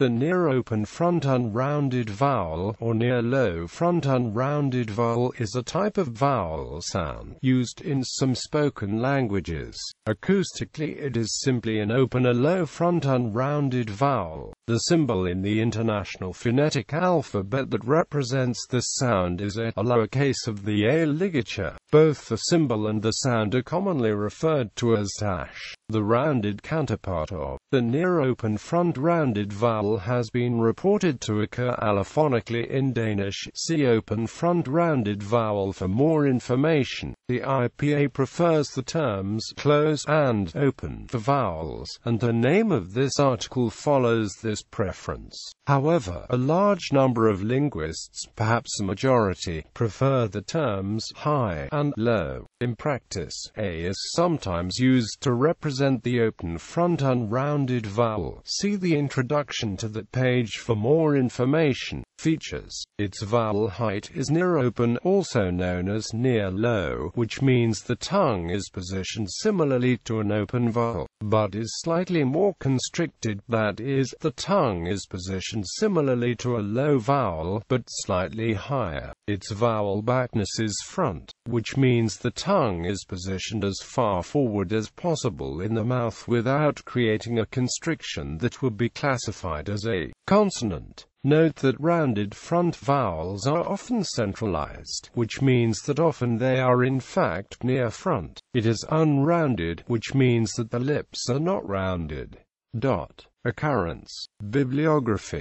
The near-open front unrounded vowel, or near-low front unrounded vowel, is a type of vowel sound used in some spoken languages. Acoustically it is simply an open or low front unrounded vowel. The symbol in the International Phonetic Alphabet that represents this sound is a, a lowercase of the A ligature. Both the symbol and the sound are commonly referred to as ash. The rounded counterpart of the near-open front rounded vowel has been reported to occur allophonically in Danish. See open front rounded vowel for more information. The IPA prefers the terms close and open for vowels, and the name of this article follows this preference. However, a large number of linguists, perhaps a majority, prefer the terms high and low. In practice, A is sometimes used to represent the open front unrounded vowel. See the introduction to that page for more information. Features. Its vowel height is near open, also known as near low, which means the tongue is positioned similarly to an open vowel, but is slightly more constricted, that is, the tongue is positioned similarly to a low vowel, but slightly higher. Its vowel backness is front, which means the tongue is positioned as far forward as possible in the mouth without creating a constriction that would be classified as a consonant. Note that rounded front vowels are often centralized, which means that often they are in fact near front. It is unrounded, which means that the lips are not rounded. Dot. Occurrence. Bibliography